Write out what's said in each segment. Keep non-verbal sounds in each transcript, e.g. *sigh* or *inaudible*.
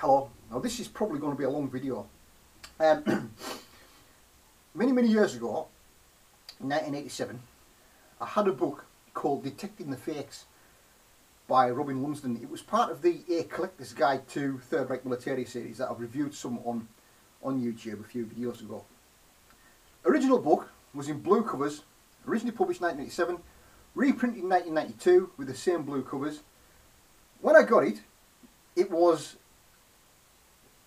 Hello. Now this is probably going to be a long video. Um, *clears throat* many, many years ago, in 1987, I had a book called Detecting the Fakes by Robin Lumsden. It was part of the A Collector's Guide to Third Reich Military series that I've reviewed some on, on YouTube a few videos ago. Original book was in blue covers, originally published 1987, reprinted in 1992 with the same blue covers. When I got it, it was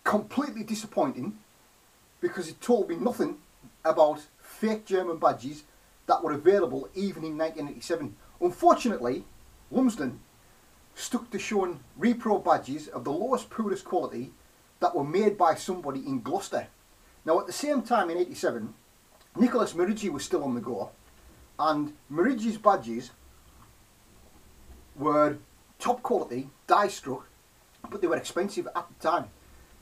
completely disappointing because it told me nothing about fake German badges that were available even in 1987. Unfortunately, Lumsden stuck to showing repro badges of the lowest, poorest quality that were made by somebody in Gloucester. Now at the same time in 87, Nicholas Merigi was still on the go and Merigi's badges were top quality, die struck, but they were expensive at the time.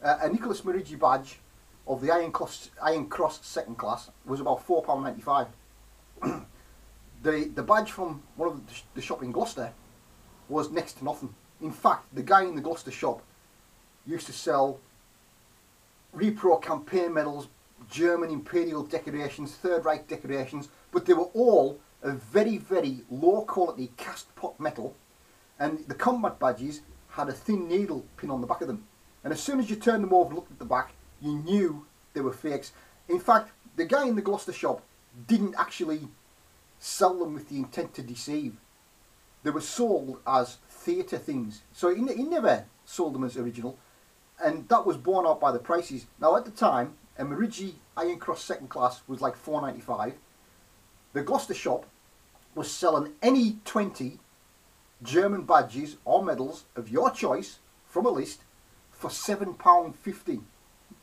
Uh, a Nicholas Merigi badge of the Iron Cross, Iron Cross second class was about £4.95. *clears throat* the, the badge from one of the, the shop in Gloucester was next to nothing. In fact, the guy in the Gloucester shop used to sell repro campaign medals, German imperial decorations, Third Reich decorations, but they were all of very, very low quality cast pot metal and the combat badges had a thin needle pin on the back of them. And as soon as you turned them over and looked at the back, you knew they were fakes. In fact, the guy in the Gloucester shop didn't actually sell them with the intent to deceive. They were sold as theatre things. So he, he never sold them as original. And that was borne out by the prices. Now at the time, a Merigi Iron Cross second class was like 4.95. The Gloucester shop was selling any 20 German badges or medals of your choice from a list for £7.50.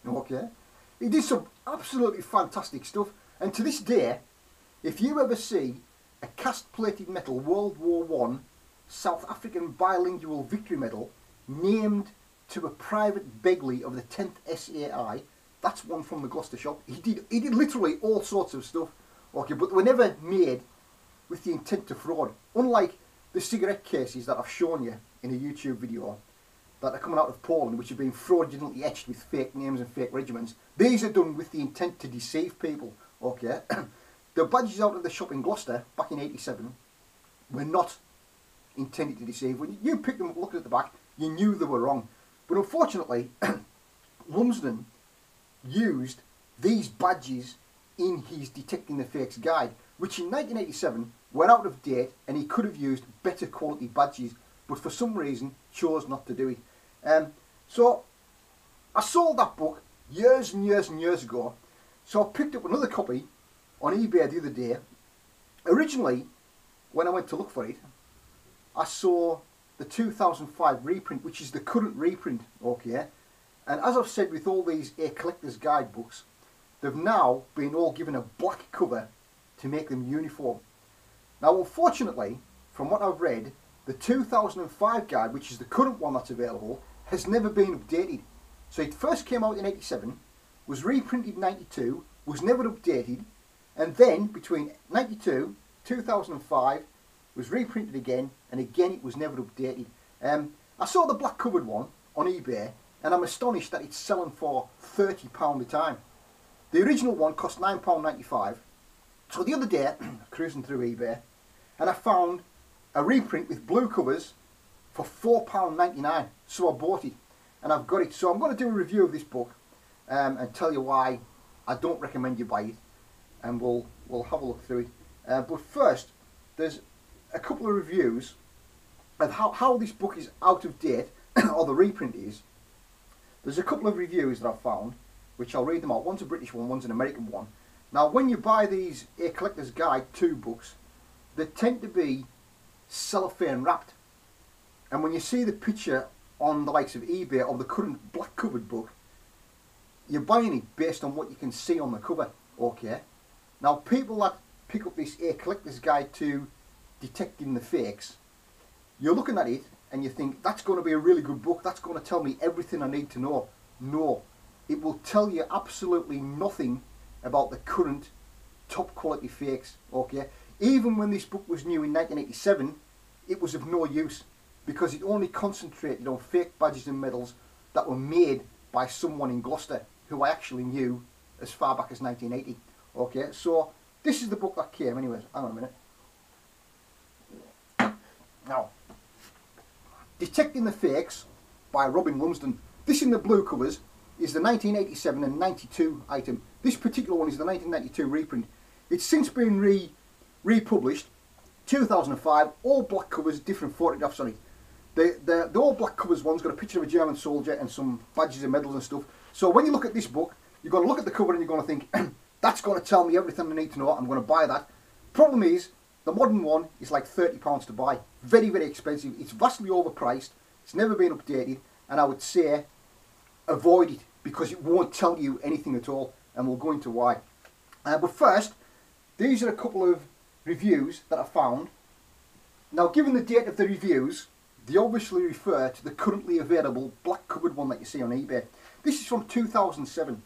Okay? He did some absolutely fantastic stuff. And to this day, if you ever see a cast-plated metal World War One South African bilingual victory medal named to a private Begley of the 10th SAI, that's one from the Gloucester shop. He did, he did literally all sorts of stuff, okay, but they were never made with the intent to fraud. Unlike the cigarette cases that I've shown you in a YouTube video that are coming out of Poland, which have been fraudulently etched with fake names and fake regiments, these are done with the intent to deceive people, okay? *coughs* the badges out of the shop in Gloucester back in 87 were not intended to deceive. When you picked them up, looked at the back, you knew they were wrong. But unfortunately, *coughs* Lumsden used these badges in his Detecting the Fakes guide, which in 1987 were out of date and he could have used better quality badges, but for some reason chose not to do it. Um, so I sold that book years and years and years ago, so I picked up another copy on eBay the other day. Originally, when I went to look for it, I saw the 2005 reprint, which is the current reprint, okay? And as I've said with all these A Collector's Guide books, they've now been all given a black cover to make them uniform. Now unfortunately, from what I've read, the 2005 guide, which is the current one that's available, has never been updated. So it first came out in 87, was reprinted in 92, was never updated, and then between 92, 2005, was reprinted again, and again it was never updated. Um, I saw the black covered one on eBay, and I'm astonished that it's selling for £30 a time. The original one cost £9.95, so the other day, *clears throat* cruising through eBay, and I found reprint with blue covers for £4.99. So I bought it and I've got it. So I'm going to do a review of this book um, and tell you why I don't recommend you buy it. And we'll, we'll have a look through it. Uh, but first, there's a couple of reviews of how, how this book is out of date, *coughs* or the reprint is. There's a couple of reviews that I've found, which I'll read them out. One's a British one, one's an American one. Now, when you buy these A Collector's Guide 2 books, they tend to be cellophane wrapped. And when you see the picture on the likes of eBay of the current black covered book, you're buying it based on what you can see on the cover, okay? Now people that pick up this A Collector's Guide to Detecting the Fakes, you're looking at it and you think, that's going to be a really good book, that's going to tell me everything I need to know. No, it will tell you absolutely nothing about the current top quality fakes, okay? Even when this book was new in 1987, it was of no use because it only concentrated on fake badges and medals that were made by someone in Gloucester who I actually knew as far back as 1980. Okay, so this is the book that came anyways. Hang on a minute. Now, Detecting the Fakes by Robin Lumsden. This in the blue covers is the 1987 and 92 item. This particular one is the 1992 reprint. It's since been re republished, 2005, all black covers, different photographs Sorry, The, the, the all black covers one's got a picture of a German soldier and some badges and medals and stuff. So when you look at this book, you're going to look at the cover and you're going to think, *clears throat* that's going to tell me everything I need to know, I'm going to buy that. Problem is, the modern one is like £30 to buy. Very, very expensive. It's vastly overpriced. It's never been updated. And I would say avoid it because it won't tell you anything at all. And we'll go into why. Uh, but first, these are a couple of reviews that I found. Now, given the date of the reviews, they obviously refer to the currently available black covered one that you see on eBay. This is from 2007,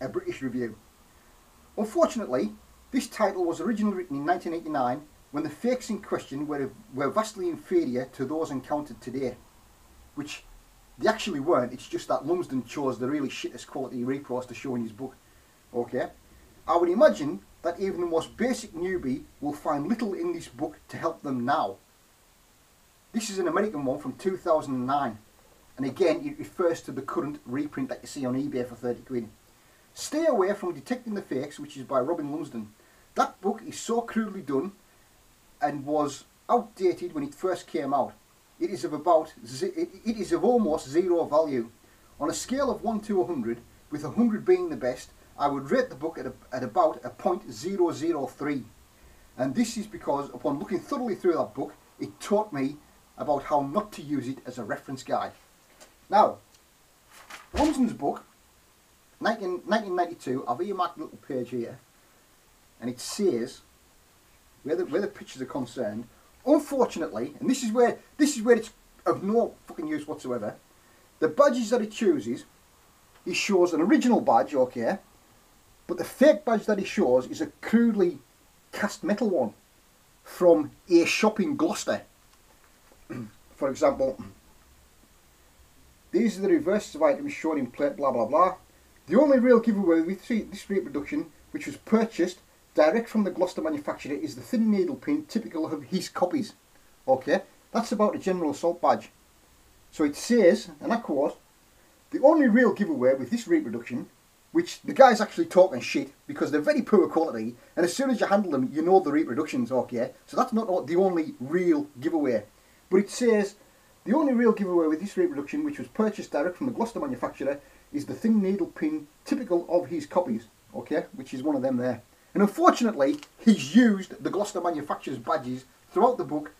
a British review. Unfortunately, this title was originally written in 1989 when the fakes in question were, were vastly inferior to those encountered today. Which they actually weren't, it's just that Lumsden chose the really shittest quality repros to show in his book. Okay? I would imagine that even the most basic newbie will find little in this book to help them now. This is an American one from 2009 and again it refers to the current reprint that you see on eBay for 30 quid. Stay away from Detecting the Fakes which is by Robin Lumsden that book is so crudely done and was outdated when it first came out. It is of about it is of almost zero value. On a scale of 1 to 100, with 100 being the best, I would rate the book at, a, at about a point 003. And this is because upon looking thoroughly through that book, it taught me about how not to use it as a reference guide. Now, Lumsden's book, 19, 1992, I've earmarked a little page here, and it says where the, where the pictures are concerned, unfortunately, and this is where this is where it's of no fucking use whatsoever. The badges that he chooses, he shows an original badge, okay, but the fake badge that he shows is a crudely cast metal one from a shop in Gloucester. *clears throat* For example, these are the reverses of items shown in plate, blah blah blah. The only real giveaway with this reproduction, which was purchased direct from the Gloucester manufacturer is the thin needle pin typical of his copies. Okay, that's about the General Assault badge. So it says, and I quote, the only real giveaway with this reproduction, which the guy's actually talking shit because they're very poor quality, and as soon as you handle them, you know the reproductions, okay? So that's not the only real giveaway. But it says, the only real giveaway with this reproduction, which was purchased direct from the Gloucester manufacturer, is the thin needle pin typical of his copies, okay? Which is one of them there. And unfortunately, he's used the Gloucester manufacturer's badges throughout the book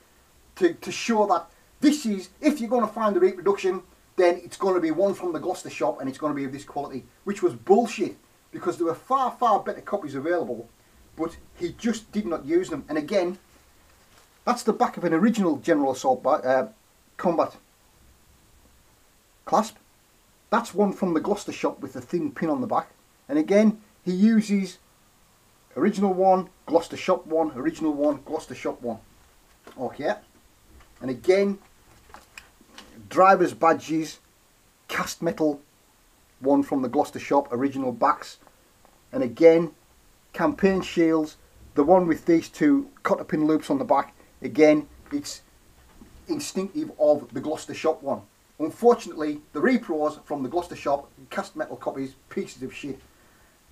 to, to show that this is, if you're going to find the reproduction, then it's going to be one from the Gloucester shop and it's going to be of this quality, which was bullshit because there were far, far better copies available, but he just did not use them. And again, that's the back of an original General Assault uh, Combat clasp. That's one from the Gloucester shop with the thin pin on the back. And again, he uses original one, Gloucester shop one, original one, Gloucester shop one. Okay. And again, driver's badges, cast metal, one from the Gloucester shop, original backs. And again, campaign shields, the one with these two cotter pin loops on the back. Again, it's instinctive of the Gloucester shop one. Unfortunately, the repros from the Gloucester shop, cast metal copies, pieces of shit.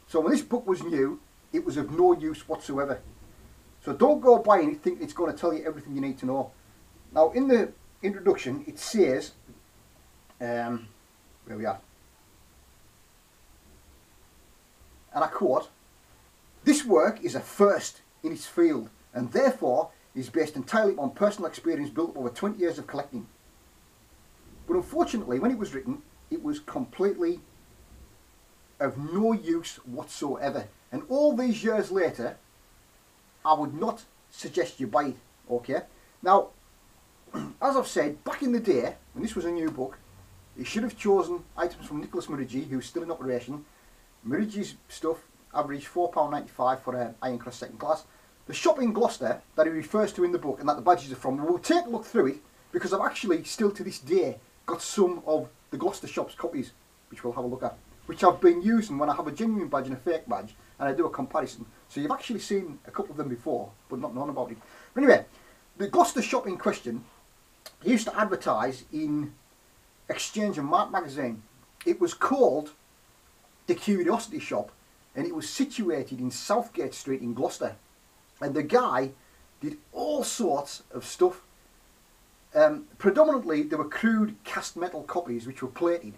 So when this book was new, it was of no use whatsoever. So don't go buying it thinking it's going to tell you everything you need to know. Now in the introduction it says, um, where we are, and I quote, this work is a first in its field and therefore is based entirely on personal experience built over 20 years of collecting. But unfortunately when it was written it was completely of no use whatsoever and all these years later, I would not suggest you buy it, okay? Now, as I've said, back in the day, when this was a new book, he should have chosen items from Nicholas Murigi, who's still in operation. Murigi's stuff averaged £4.95 for an Iron Cross second class. The shop in Gloucester that he refers to in the book and that the badges are from, we'll take a look through it because I've actually still to this day got some of the Gloucester Shops copies, which we'll have a look at, which I've been using when I have a genuine badge and a fake badge, and I do a comparison. So you've actually seen a couple of them before, but not known about it. But anyway, the Gloucester shop in question used to advertise in Exchange and Mart magazine. It was called the Curiosity Shop, and it was situated in Southgate Street in Gloucester. And the guy did all sorts of stuff. Um, predominantly, there were crude cast metal copies which were plated,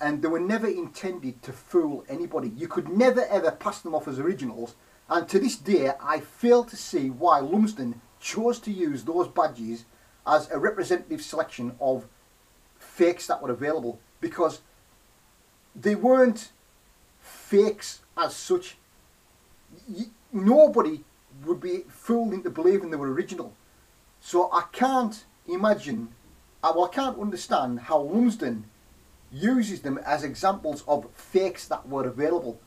and they were never intended to fool anybody. You could never ever pass them off as originals, and to this day, I fail to see why Lumsden chose to use those badges as a representative selection of fakes that were available because they weren't fakes as such. Nobody would be fooled into believing they were original. So I can't imagine, uh, well, I can't understand how Lumsden uses them as examples of fakes that were available.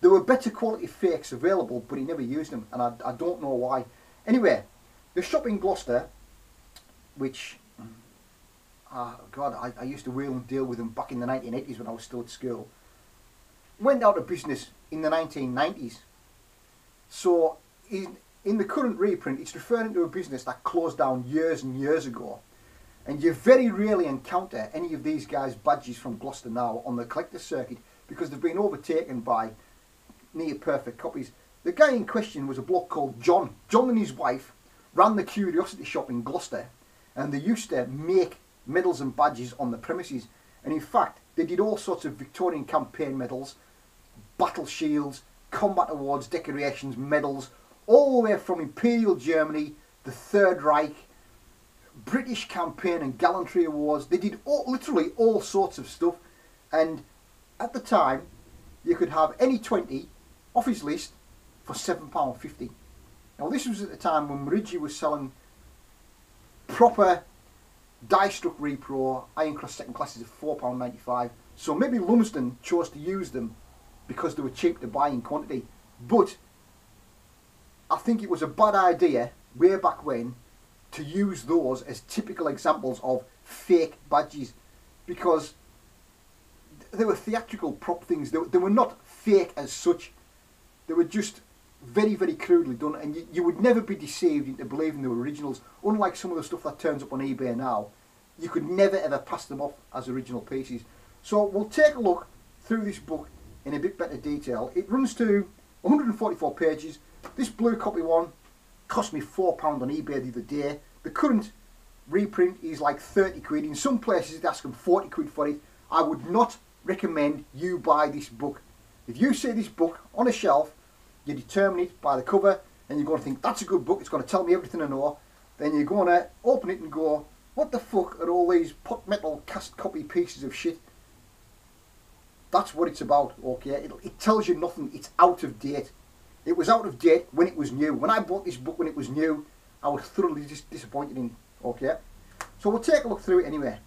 There were better quality fakes available, but he never used them, and I, I don't know why. Anyway, the shop in Gloucester, which, uh, God, I, I used to wheel and deal with them back in the 1980s when I was still at school, went out of business in the 1990s. So in, in the current reprint, it's referring to a business that closed down years and years ago. And you very rarely encounter any of these guys' badges from Gloucester now on the collector circuit because they've been overtaken by near perfect copies. The guy in question was a bloke called John. John and his wife ran the curiosity shop in Gloucester and they used to make medals and badges on the premises. And in fact, they did all sorts of Victorian campaign medals, battle shields, combat awards, decorations, medals, all the way from Imperial Germany, the Third Reich, British campaign and gallantry awards. They did all, literally all sorts of stuff. And at the time, you could have any 20 off his list for £7.50. Now this was at the time when Marigi was selling proper die-struck repro iron cross second classes of £4.95. So maybe Lumsden chose to use them because they were cheap to buy in quantity. But I think it was a bad idea way back when to use those as typical examples of fake badges because they were theatrical prop things. They, they were not fake as such. They were just very, very crudely done, and you, you would never be deceived into believing they were originals. Unlike some of the stuff that turns up on eBay now, you could never ever pass them off as original pieces. So we'll take a look through this book in a bit better detail. It runs to 144 pages. This blue copy one cost me £4 on eBay the other day. The current reprint is like 30 quid. In some places they ask them 40 quid for it. I would not recommend you buy this book. If you see this book on a shelf, you determine it by the cover and you're going to think that's a good book, it's going to tell me everything I know. Then you're going to open it and go, what the fuck are all these pot metal cast copy pieces of shit? That's what it's about, okay? It, it tells you nothing. It's out of date. It was out of date when it was new. When I bought this book when it was new, I was thoroughly dis disappointed in okay? So we'll take a look through it anyway.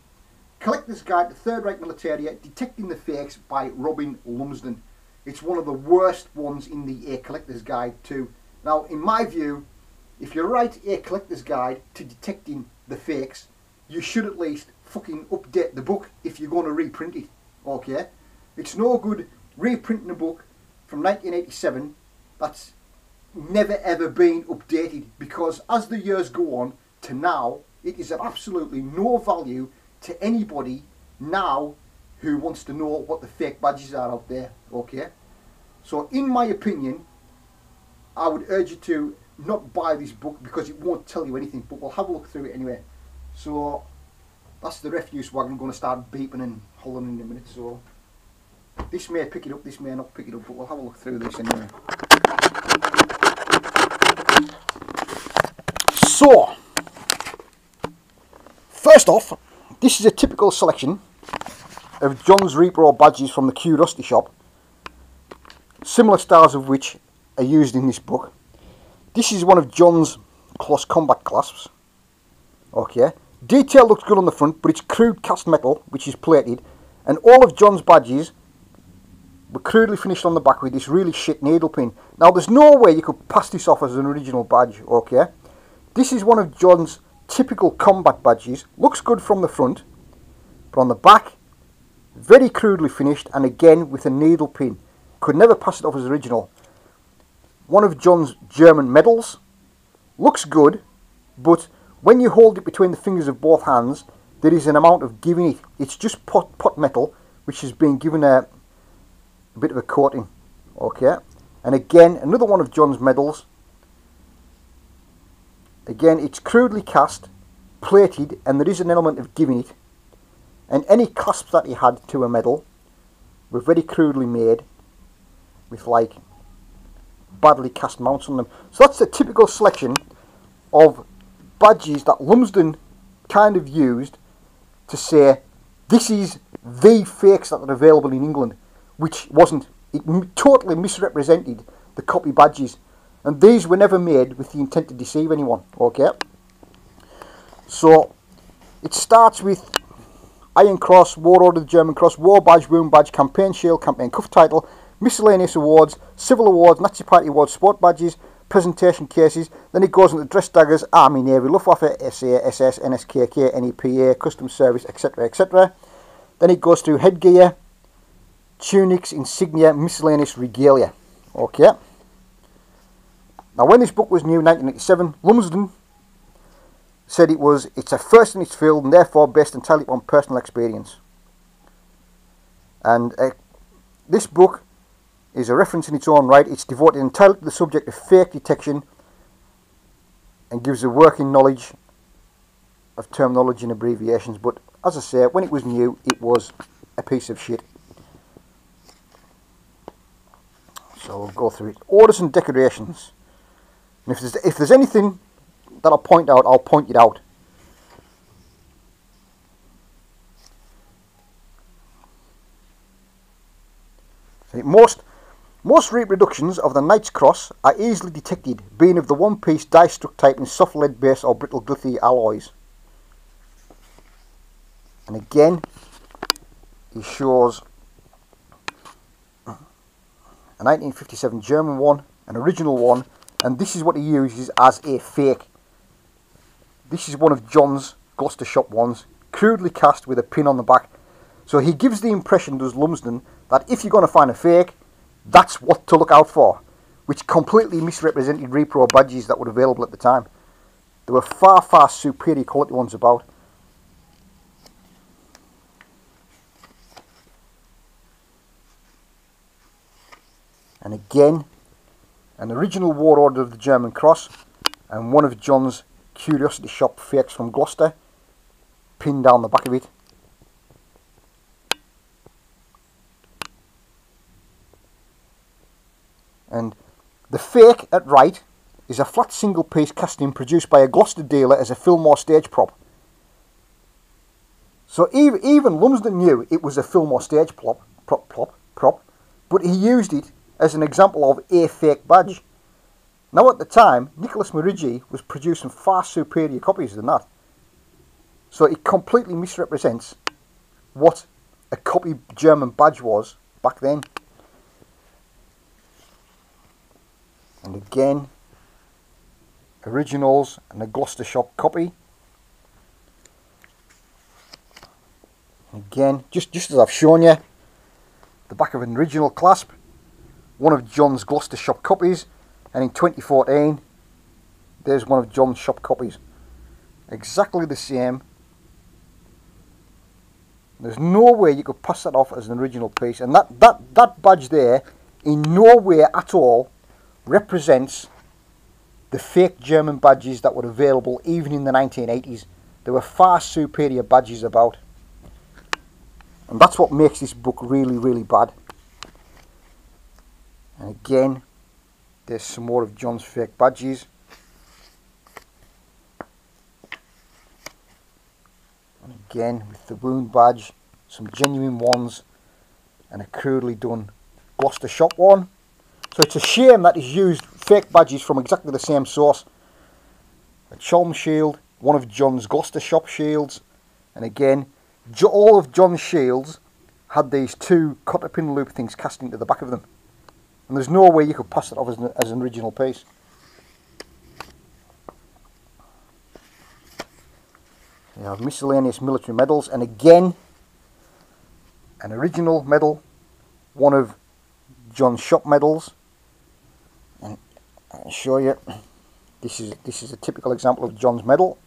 Collector's Guide to Third Reich Militaria, Detecting the Fakes by Robin Lumsden. It's one of the worst ones in the Air Collector's Guide too. Now, in my view, if you write Air collector's guide to detecting the fakes, you should at least fucking update the book if you're going to reprint it. Okay? It's no good reprinting a book from 1987 that's never ever been updated because as the years go on to now, it is of absolutely no value to anybody now who wants to know what the fake badges are out there. Okay? So, in my opinion, I would urge you to not buy this book because it won't tell you anything, but we'll have a look through it anyway. So, that's the refuse wagon going to start beeping and hollering in a minute. So, this may pick it up, this may not pick it up, but we'll have a look through this anyway. So, first off, this is a typical selection of John's Repro badges from the Curiosity shop, similar styles of which are used in this book. This is one of John's close combat clasps. Okay, detail looks good on the front, but it's crude cast metal, which is plated, and all of John's badges were crudely finished on the back with this really shit needle pin. Now there's no way you could pass this off as an original badge, okay? This is one of John's typical combat badges. Looks good from the front, but on the back very crudely finished and again with a needle pin. Could never pass it off as original. One of John's German medals. Looks good, but when you hold it between the fingers of both hands, there is an amount of giving it. It's just pot, pot metal, which has been given a, a bit of a coating. Okay, and again, another one of John's medals. Again, it's crudely cast, plated, and there is an element of giving it. And any clasps that he had to a medal were very crudely made with like badly cast mounts on them. So that's the typical selection of badges that Lumsden kind of used to say this is the fakes that are available in England, which wasn't. It totally misrepresented the copy badges, and these were never made with the intent to deceive anyone. Okay, so it starts with Iron Cross, War Order, the German Cross, War Badge, Wound Badge, Campaign Shield, Campaign Cuff Title, Miscellaneous Awards, Civil Awards, Nazi Party Awards, Sport Badges, Presentation Cases. Then it goes into Dress Daggers, Army, Navy, Luftwaffe, SA, SS, NSKK, NEPA, Customs Service, etc. etc. Then it goes through Headgear, Tunics, Insignia, Miscellaneous Regalia. Okay. Now when this book was new, 1987, Lumsden said it was it's a first in its field and therefore based entirely on personal experience. And uh, this book is a reference in its own right. It's devoted entirely to the subject of fake detection and gives a working knowledge of terminology and abbreviations. But as I say, when it was new, it was a piece of shit. So we'll go through it. Orders and decorations. And if there's, if there's anything that I'll point out, I'll point it out. Most most reproductions of the Knight's Cross are easily detected, being of the one-piece die-struck type in soft lead base or brittle glithy alloys. And again, he shows a 1957 German one, an original one, and this is what he uses as a fake. This is one of John's Gloucester shop ones, crudely cast with a pin on the back. So he gives the impression, does Lumsden, that if you're going to find a fake, that's what to look out for, which completely misrepresented repro badges that were available at the time. There were far, far superior quality ones about. And again, an original War Order of the German Cross and one of John's Curiosity Shop fakes from Gloucester pinned down the back of it. And the fake at right is a flat single piece casting produced by a Gloucester dealer as a Fillmore stage prop. So even, even Lumsden knew it was a Fillmore stage prop, prop, prop, prop, but he used it as an example of a fake badge. Now at the time, Nicholas Merigi was producing far superior copies than that. So it completely misrepresents what a copy German badge was back then. And again, originals and a Gloucester shop copy. Again, just, just as I've shown you, the back of an original clasp, one of John's Gloucester shop copies, and in 2014 there's one of John's shop copies exactly the same there's no way you could pass that off as an original piece and that that that badge there in no way at all represents the fake German badges that were available even in the 1980s there were far superior badges about and that's what makes this book really really bad and again there's some more of John's fake badges. And again with the wound badge, some genuine ones and a crudely done Gloucester shop one. So it's a shame that he's used fake badges from exactly the same source. A Cholm shield, one of John's Gloucester shop shields, and again, all of John's shields had these two cotter pin loop things cast into the back of them. And there's no way you could pass it off as an, as an original piece. You have miscellaneous military medals, and again, an original medal, one of John's shop medals, I'll show you. This is this is a typical example of John's medal.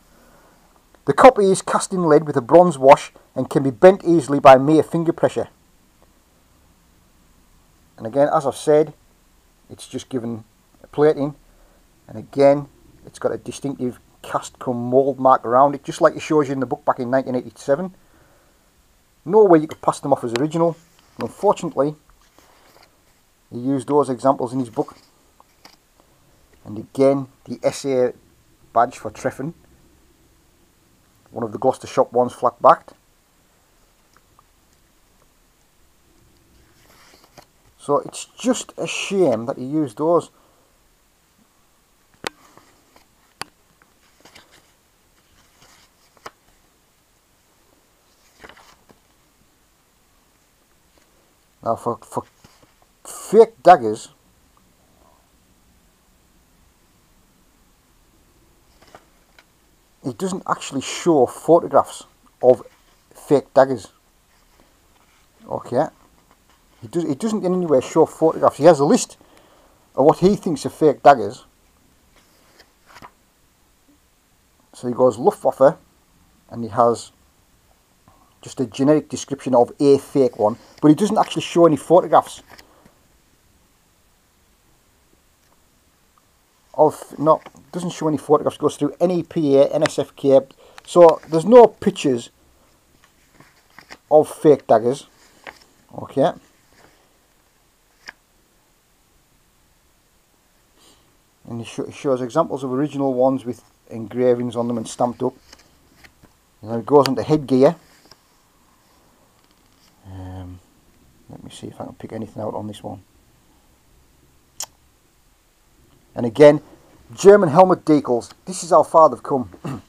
The copy is cast in lead with a bronze wash and can be bent easily by mere finger pressure. And again, as I've said, it's just given a plating, and again, it's got a distinctive cast come mould mark around it, just like it shows you in the book back in 1987. No way you could pass them off as original. Unfortunately, he used those examples in his book. And again, the SA badge for Trefan. One of the Gloucester shop ones flat backed. So it's just a shame that he used those. Now for, for fake daggers, it doesn't actually show photographs of fake daggers. Okay. he does, it doesn't in any way show photographs. He has a list of what he thinks are fake daggers. So he goes Luftwaffe and he has just a generic description of a fake one, but he doesn't actually show any photographs of not doesn't show any photographs. Goes through NEPA, NSFK, so there's no pictures of fake daggers. Okay. And it sh shows examples of original ones with engravings on them and stamped up. And then it goes into headgear. Um, let me see if I can pick anything out on this one. And again, German helmet decals. This is how far they've come. *clears throat*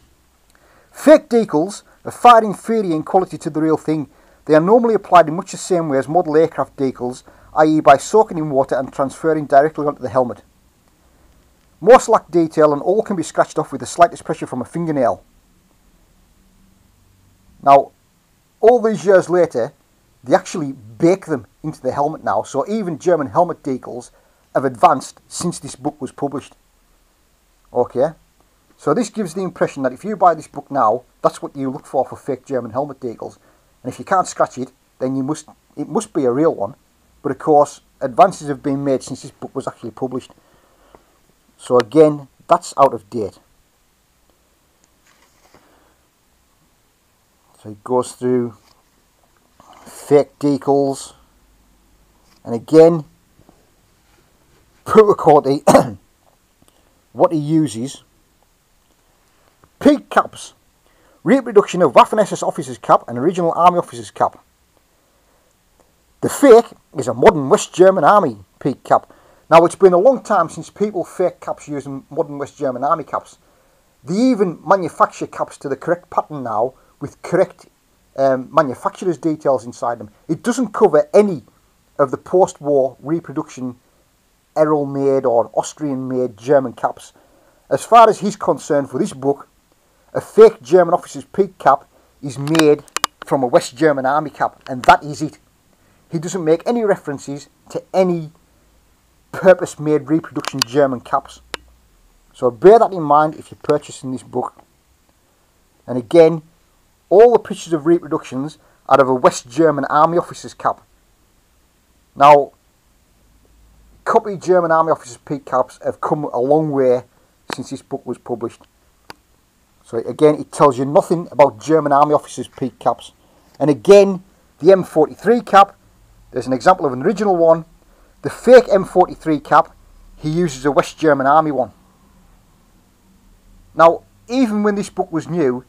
Fake decals are far inferior in quality to the real thing. They are normally applied in much the same way as model aircraft decals, i.e. by soaking in water and transferring directly onto the helmet. Most lack detail and all can be scratched off with the slightest pressure from a fingernail. Now, all these years later, they actually bake them into the helmet now. So even German helmet decals have advanced since this book was published. Okay, so this gives the impression that if you buy this book now, that's what you look for for fake German helmet decals. And if you can't scratch it, then you must it must be a real one. But of course, advances have been made since this book was actually published. So again, that's out of date. So it goes through fake decals and again quality *coughs* what he uses. Peak caps reproduction of Waffen-SS officer's cap and original army officer's cap the fake is a modern West German army peak cap now it's been a long time since people fake caps using modern West German army caps they even manufacture caps to the correct pattern now with correct um, manufacturer's details inside them. It doesn't cover any of the post-war reproduction Errol made or Austrian made German caps. As far as he's concerned for this book, a fake German officer's peak cap is made from a West German army cap and that is it. He doesn't make any references to any purpose made reproduction German caps. So bear that in mind if you're purchasing this book. And again, all the pictures of reproductions are of a West German army officer's cap. Now, copy German army officers' peak caps have come a long way since this book was published. So again, it tells you nothing about German army officers' peak caps. And again, the M43 cap, there's an example of an original one. The fake M43 cap, he uses a West German army one. Now, even when this book was new,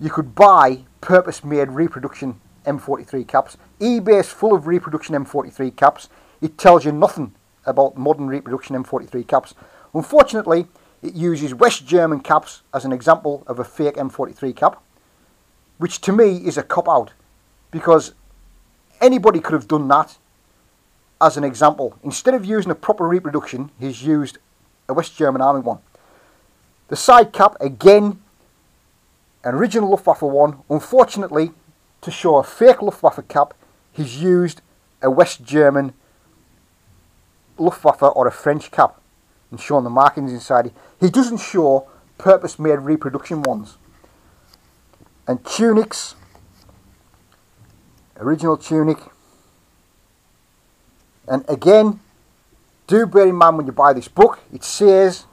you could buy purpose-made reproduction M43 caps. eBay's full of reproduction M43 caps. It tells you nothing about modern reproduction M43 caps. Unfortunately, it uses West German caps as an example of a fake M43 cap, which to me is a cop-out because anybody could have done that as an example. Instead of using a proper reproduction, he's used a West German Army one. The side cap, again, an original Luftwaffe one. Unfortunately, to show a fake Luftwaffe cap, he's used a West German Luftwaffe or a French cap and showing the markings inside. He doesn't show purpose-made reproduction ones. And tunics, original tunic. And again, do bear in mind when you buy this book, it says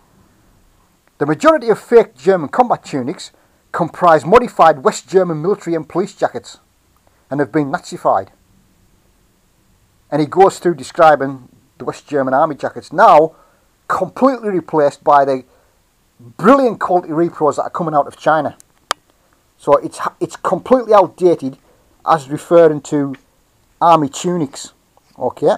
the majority of fake German combat tunics comprise modified West German military and police jackets and have been Nazified. And he goes through describing the West German army jackets now completely replaced by the brilliant quality repros that are coming out of China. So it's it's completely outdated as referring to army tunics. Okay.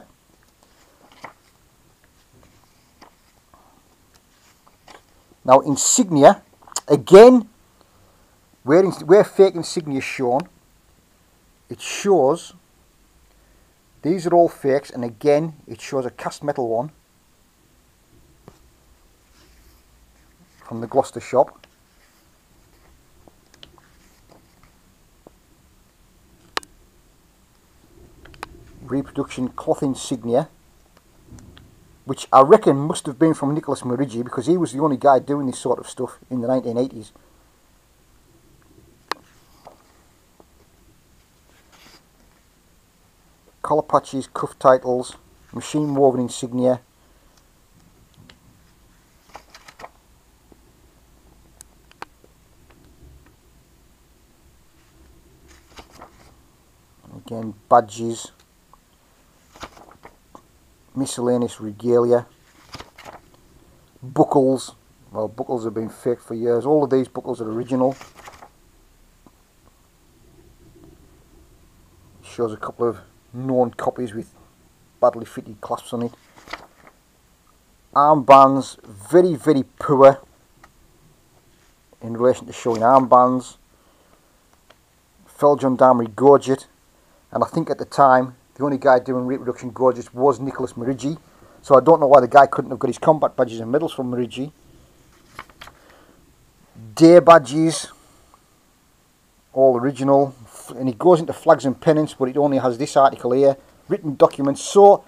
Now insignia, again, where, where fake insignia is shown, it shows, these are all fakes, and again, it shows a cast metal one from the Gloucester shop. Reproduction cloth insignia which I reckon must have been from Nicholas Merigi because he was the only guy doing this sort of stuff in the 1980s. Collar patches, cuff titles, machine woven insignia. Again, badges miscellaneous regalia, buckles. Well, buckles have been fake for years. All of these buckles are original. Shows a couple of known copies with badly fitted clasps on it. Armbands, very, very poor in relation to showing armbands. Feldgendarmerie Gorget, and I think at the time the only guy doing reproduction gorgets was Nicholas Merigi. So I don't know why the guy couldn't have got his combat badges and medals from Merigi. Day badges, all original. And he goes into flags and pennants, but it only has this article here. Written documents. So,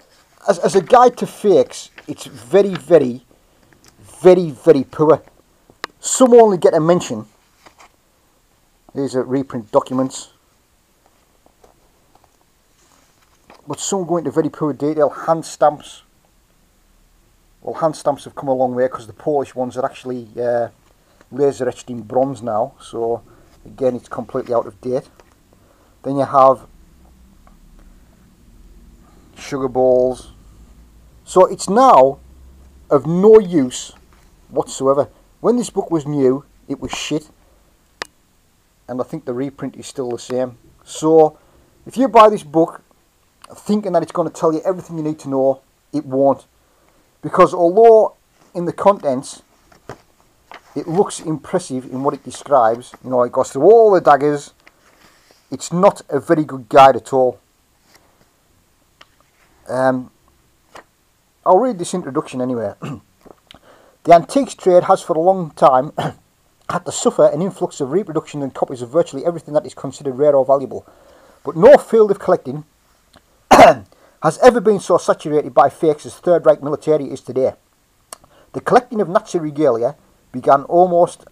as, as a guide to fakes, it's very, very, very, very poor. Some only get a mention. These are reprint documents. but some go into very poor detail. Hand stamps. Well, hand stamps have come a long way because the Polish ones are actually uh, laser etched in bronze now. So again, it's completely out of date. Then you have sugar balls. So it's now of no use whatsoever. When this book was new, it was shit. And I think the reprint is still the same. So if you buy this book thinking that it's going to tell you everything you need to know, it won't. Because although in the contents it looks impressive in what it describes, you know, it goes through all the daggers, it's not a very good guide at all. Um, I'll read this introduction anyway. *clears throat* the antiques trade has for a long time *coughs* had to suffer an influx of reproductions and copies of virtually everything that is considered rare or valuable. But no field of collecting *coughs* has ever been so saturated by fakes as Third Reich military is today. The collecting of Nazi regalia began almost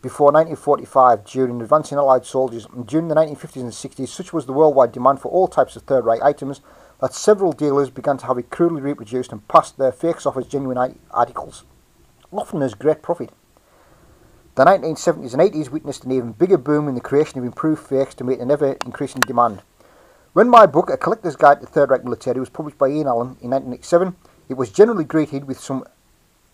before 1945 during advancing Allied soldiers and during the 1950s and 60s such was the worldwide demand for all types of Third Reich items that several dealers began to have it crudely reproduced and passed their fakes off as genuine articles, often as great profit. The 1970s and 80s witnessed an even bigger boom in the creation of improved fakes to meet an ever increasing demand. When my book, A Collector's Guide to Third Reich Militaria, was published by Ian Allan in 1987, it was generally greeted with some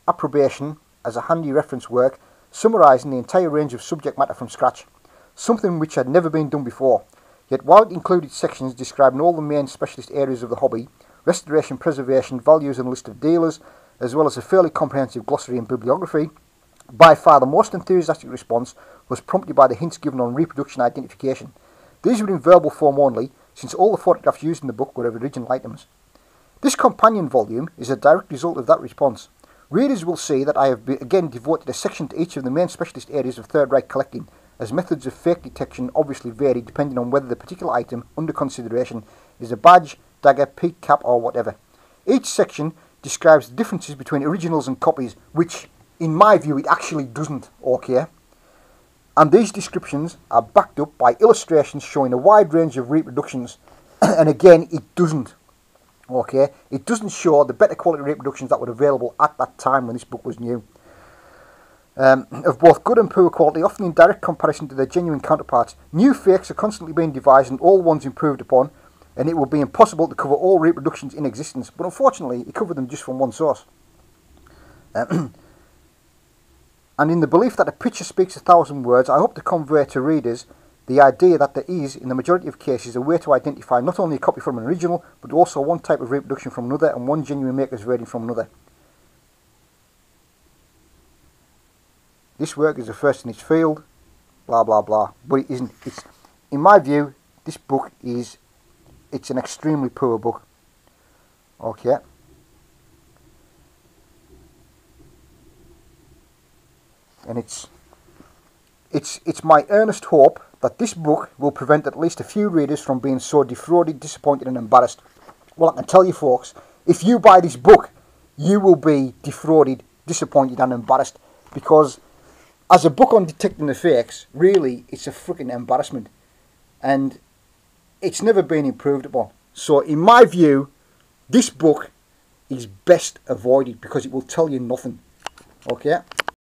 approbation as a handy reference work summarising the entire range of subject matter from scratch, something which had never been done before. Yet while it included sections describing all the main specialist areas of the hobby, restoration, preservation, values and list of dealers, as well as a fairly comprehensive glossary and bibliography, by far the most enthusiastic response was prompted by the hints given on reproduction identification. These were in verbal form only, since all the photographs used in the book were of original items. This companion volume is a direct result of that response. Readers will see that I have again devoted a section to each of the main specialist areas of Third Reich collecting, as methods of fake detection obviously vary depending on whether the particular item under consideration is a badge, dagger, peak cap or whatever. Each section describes the differences between originals and copies, which in my view it actually doesn't, okay? And these descriptions are backed up by illustrations showing a wide range of reproductions, *clears throat* and again it doesn't, okay? It doesn't show the better quality reproductions that were available at that time when this book was new um, of both good and poor quality, often in direct comparison to their genuine counterparts. New fakes are constantly being devised and all ones improved upon, and it will be impossible to cover all reproductions in existence, but unfortunately, he covered them just from one source. Um, *clears throat* and in the belief that a picture speaks a thousand words, I hope to convey to readers the idea that there is, in the majority of cases, a way to identify not only a copy from an original, but also one type of reproduction from another and one genuine maker's rating from another. This work is the first in its field, blah blah blah. But it isn't. It's, in my view, this book is, it's an extremely poor book. Okay. And it's, it's, it's my earnest hope that this book will prevent at least a few readers from being so defrauded, disappointed and embarrassed. Well, I can tell you folks, if you buy this book, you will be defrauded, disappointed and embarrassed because as a book on detecting the fakes, really, it's a freaking embarrassment. And it's never been improved upon. So, in my view, this book is best avoided because it will tell you nothing. Okay?